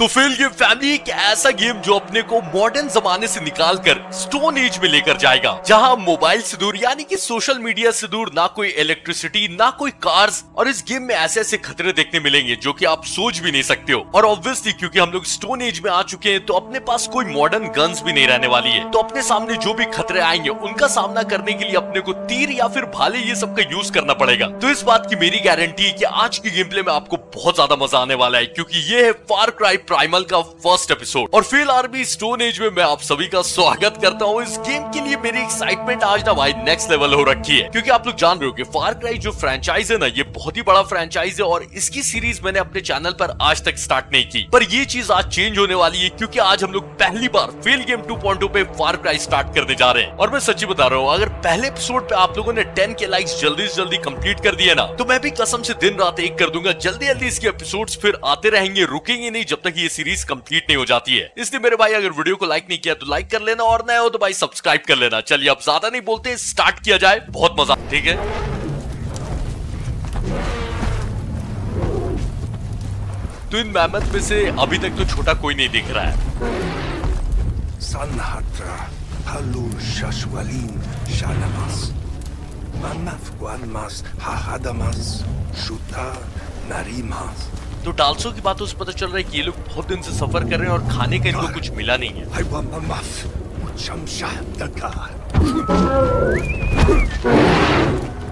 तो फिर ये फैमिली एक ऐसा गेम जो अपने को मॉडर्न जमाने से निकाल कर स्टोन एज में लेकर जाएगा, जहाँ मोबाइल से दूर, यानी कि सोशल मीडिया से दूर, ना कोई इलेक्ट्रिसिटी ना कोई कार्स और इस गेम में ऐसे ऐसे खतरे देखने मिलेंगे जो कि आप सोच भी नहीं सकते हो। और ऑब्वियसली क्योंकि हम लोग स्टोन एज में आ चुके हैं तो अपने पास कोई मॉडर्न गन्स भी नहीं रहने वाली है। तो अपने सामने जो भी खतरे आएँगे, उनका सामना करने के लिए अपने को तीर या फिर भाले ये सब का यूज़ करना पड़ेगा। तो इस बात की मेरी गारंटी है कि आज की गेम प्ले में आपको बहुत ज़्यादा मज़ा आने वाला है, क्यूँकी ये है फार क्राई प्राइमल का फ़र्स्ट एपिसोड और फिल आर्मी स्टोन एज में मैं आप सभी का स्वागत करता हूँ। इस गेम के लिए मेरी एक्साइटमेंट आज ना भाई नेक्स्ट लेवल हो रखी है। क्योंकि आप लोग जान रहे हो कि फार क्राई जो फ्रेंचाइज है ना, ये बहुत ही बड़ा फ्रेंचाइज है और इसकी सीरीज़ मैंने अपने चैनल पर आज तक स्टार्ट नहीं की। पर ये चीज़ आज चेंज होने वाली है क्योंकि आज हम लोग पहली बार फेल गेम 2.0 पे फार क्राई स्टार्ट करने जा रहे हैं। और मैं सच्ची बता रहा हूँ, अगर पहले एपिसोड पे आप लोगों ने टेन के लाइक्स जल्दी से जल्दी कंप्लीट कर दिए ना तो मैं भी कसम से दिन रात एक कर दूँगा। जल्दी जल्दी इसके एपिसोड्स फिर आते रहेंगे, रुकेंगे नहीं जब तक ये सीरीज़ कंप्लीट नहीं हो जाती है। इसलिए मेरे भाई अगर वीडियो को लाइक नहीं किया तो लाइक कर लेना और नए हो तो भाई सब्सक्राइब कर लेना। चलिए अब ज़्यादा नहीं बोलते स्टार्ट किया जाए। बहुत मज़ा ठीक है? तो इन मेहमत में से अभी तक तो छोटा कोई नहीं दिख रहा है। Shashwalin, Shanamas, Hahadamas, Shuta, Narimas. तो डालसो की बातों से पता चल रहा है कि ये लोग बहुत दिन से सफ़र कर रहे हैं और खाने का इनको कुछ मिला नहीं है.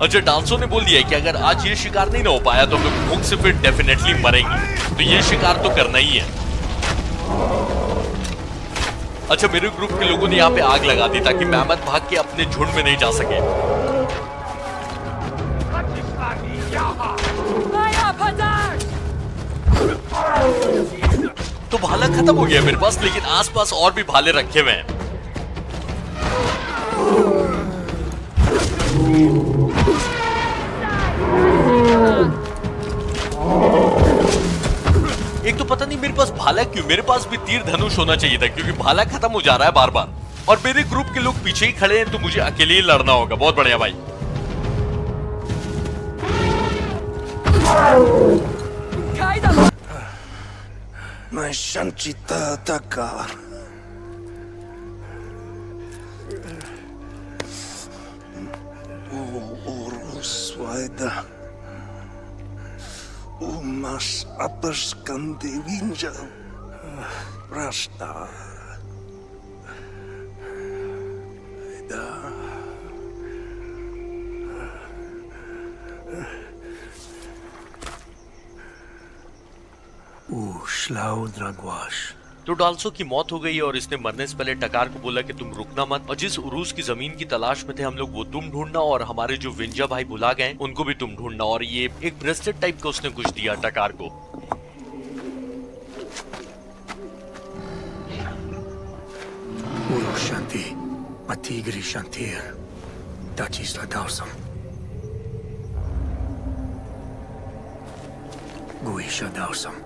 अच्छा डांसो ने बोल दिया है कि अगर आज ये शिकार नहीं ना हो पाया तो हम लोग भूख से फिर डेफिनेटली मरेंगे। तो ये शिकार तो करना ही है। अच्छा मेरे ग्रुप के लोगों ने यहाँ पे आग लगा दी ताकि मेहमत भाग के अपने झुंड में नहीं जा सके। तो भाला खत्म हो गया मेरे पास, लेकिन आसपास और भी भाले रखे हुए हैं। एक तो पता नहीं मेरे पास भाला क्यों, मेरे पास भी तीर धनुष होना चाहिए था, क्योंकि भाला खत्म हो जा रहा है बार बार और मेरे ग्रुप के लोग पीछे ही खड़े हैं तो मुझे अकेले ही लड़ना होगा। बहुत बढ़िया भाई। My Shanchita Dakar. Urus Vaida. Umas Apaskandi Vinja. Rasta. Da. तो डालसो की मौत हो गई और इसने मरने से पहले टकार को बोला कि तुम रुकना मत। और जिस उरूस की ज़मीन की तलाश में थे हम लोग वो तुम ढूंढना और हमारे जो विंजा भाई भुला गए उनको भी तुम ढूंढना। और ये एक ब्रेसलेट टाइप का उसने कुछ दिया टकार को। Uru Shanti.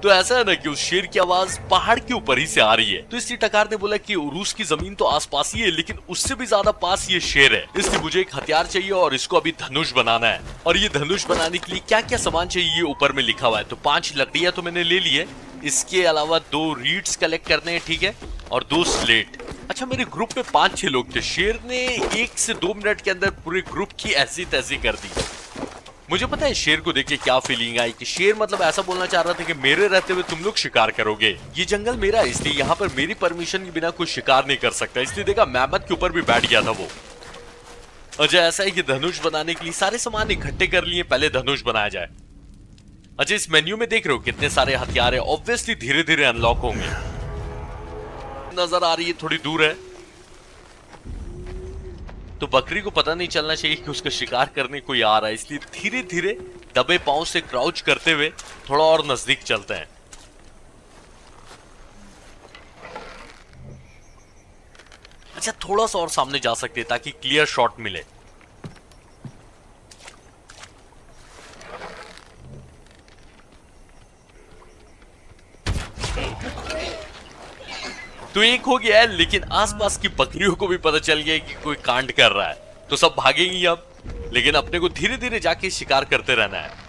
तो ऐसा है ना कि उस शेर की आवाज़ पहाड़ के ऊपर ही से आ रही है। तो इसलिए टकार ने बोला कि उरूस की ज़मीन तो आसपास ही है, लेकिन उससे भी ज़्यादा पास ये शेर है। इसलिए मुझे एक हथियार चाहिए और इसको अभी धनुष बनाना है। और ये धनुष बनाने के लिए क्या क्या सामान चाहिए ये ऊपर में लिखा हुआ है। तो पाँच लकड़ियाँ तो मैंने ले ली है। इसके अलावा दो रीड्स कलेक्ट करने हैं, ठीक है? और दो स्लेट अच्छा मेरे ग्रुप में पाँच छह लोग थे। शेर ने एक से दो मिनट के अंदर पूरे ग्रुप की ऐसी तैसी कर दी। मुझे पता है शेर को देख के क्या फीलिंग आई कि शेर मतलब ऐसा बोलना चाह रहा था कि मेरे रहते हुए तुम लोग शिकार करोगे। ये जंगल मेरा इसलिए यहाँ पर मेरी परमिशन के बिना कोई शिकार नहीं कर सकता। इसलिए देखा मैमत के ऊपर भी बैठ गया था वो। अच्छा ऐसा है कि धनुष बनाने के लिए सारे सामान इकट्ठे कर लिए, पहले धनुष बनाया जाए। अच्छा इस मेन्यू में देख रहे हो कितने सारे हथियार है? ऑब्वियसली धीरे धीरे अनलॉक होंगे। नज़र आ रही है, थोड़ी दूर है। तो बकरी को पता नहीं चलना चाहिए कि उसका शिकार करने कोई आ रहा है। इसलिए धीरे धीरे दबे पाँव से क्राउच करते हुए थोड़ा और नज़दीक चलते हैं। अच्छा थोड़ा सा और सामने जा सकते हैं ताकि क्लियर शॉट मिले। तो एक हो गया है, लेकिन आसपास की बकरियों को भी पता चल गया कि कोई कांड कर रहा है। तो सब भागेंगी अब, लेकिन अपने को धीरे धीरे जाके शिकार करते रहना है।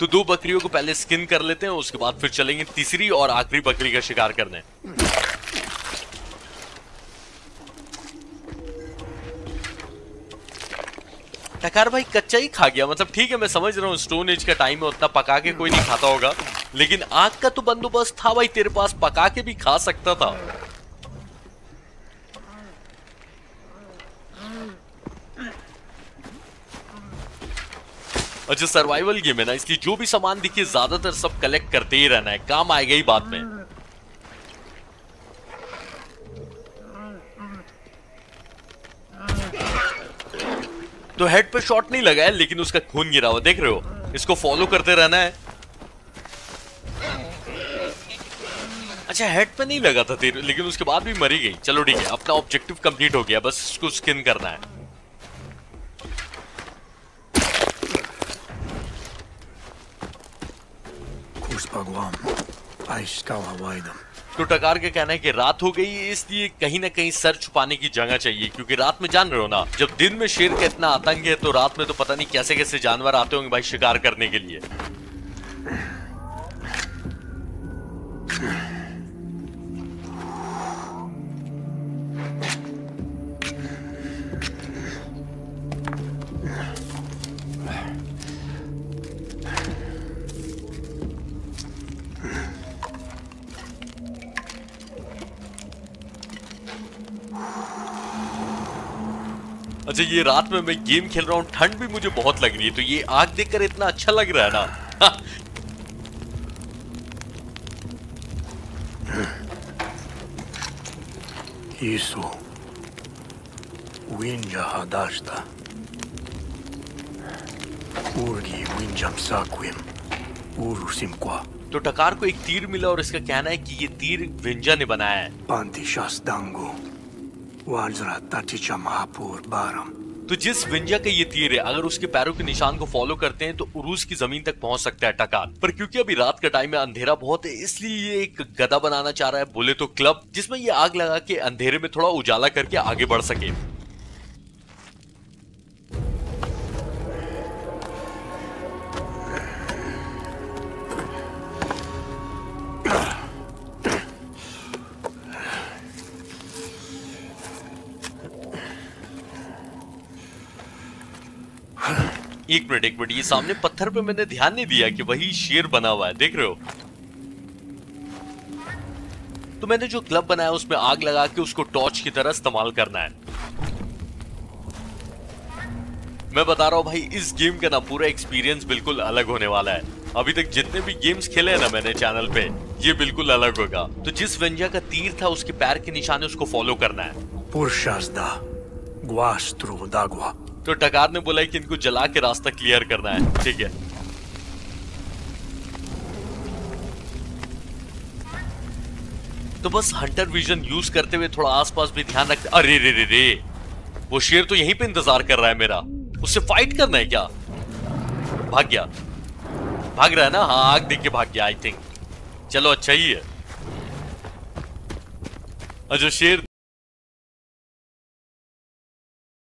तो दो बकरियों को पहले स्किन कर लेते हैं, उसके बाद फिर चलेंगे तीसरी और आखिरी बकरी का शिकार करने। टकार भाई, कच्चा ही खा गया। मतलब ठीक है, मैं समझ रहा हूँ स्टोन एज का टाइम है, उतना पका के कोई नहीं खाता होगा। लेकिन आग का तो बंदोबस्त था भाई, तेरे पास पका के भी खा सकता था। अच्छा सर्वाइवल गेम है ना, इसलिए जो भी सामान दिखे, ज़्यादातर सब कलेक्ट करते ही रहना है। काम आएगा ही बाद में। तो हेड पे शॉट नहीं लगा है, लेकिन उसका खून गिरा हुआ, देख रहे हो इसको फॉलो करते रहना है अच्छा हेड पे नहीं लगा था तेरे, लेकिन उसके बाद भी मरी गई चलो ठीक है, अपना ऑब्जेक्टिव कंप्लीट हो गया, बस इसको स्किन करना है Kuspagwam. Aiskawa Waidam. तो टकार का कहना है कि रात हो गई है इसलिए कहीं ना कहीं सर छुपाने की जगह चाहिए, क्योंकि रात में जान रहे हो ना, जब दिन में शेर का इतना आतंक है तो रात में तो पता नहीं कैसे कैसे जानवर आते होंगे भाई शिकार करने के लिए। अच्छा ये रात में मैं गेम खेल रहा हूँ ठंड भी मुझे बहुत लग रही है तो ये आग देखकर इतना अच्छा लग रहा है ना Isu. Winja Hadashta. Urgi Winjam. तो टकार को एक तीर मिला और इसका कहना है कि ये तीर विंजा ने बनाया है Shas तो जिस विंजा का ये तीर है, अगर उसके पैरों के निशान को फॉलो करते हैं तो उरूस की ज़मीन तक पहुँच सकता है टकार पर क्योंकि अभी रात का टाइम है, अंधेरा बहुत है, इसलिए ये एक गदा बनाना चाह रहा है बोले तो क्लब, जिसमें ये आग लगा के अंधेरे में थोड़ा उजाला करके आगे बढ़ सके। एक मिनट एक मिनट, ये सामने पत्थर पे मैंने ध्यान नहीं दिया कि वही शेर बना हुआ है, देख रहे हो तो मैंने जो क्लब बनाया, उसमें आग लगा के उसको टॉर्च की तरह इस्तेमाल करना है मैं बता रहा हूँ भाई, इस गेम का ना पूरा एक्सपीरियंस बिल्कुल अलग होने वाला है अभी तक जितने भी गेम्स खेले हैं ना मैंने चैनल पे, ये बिल्कुल अलग होगा तो जिस वेंजा का तीर था, उसके पैर के निशाने उसको फॉलो करना है. Guastru Dagwa. तो टकार ने बोला कि इनको जला के रास्ता क्लियर करना है, ठीक है? तो बस हंटर विजन यूज़ करते हुए थोड़ा आसपास भी ध्यान रखते अरे, रे रे रे। वो शेर तो यहीं पे इंतज़ार कर रहा है मेरा। उससे फाइट करना है क्या? भाग गया। भाग रहा है ना? हाँ आग देख के भाग गया आई थिंक चलो अच्छा ही है। अच्छा शेर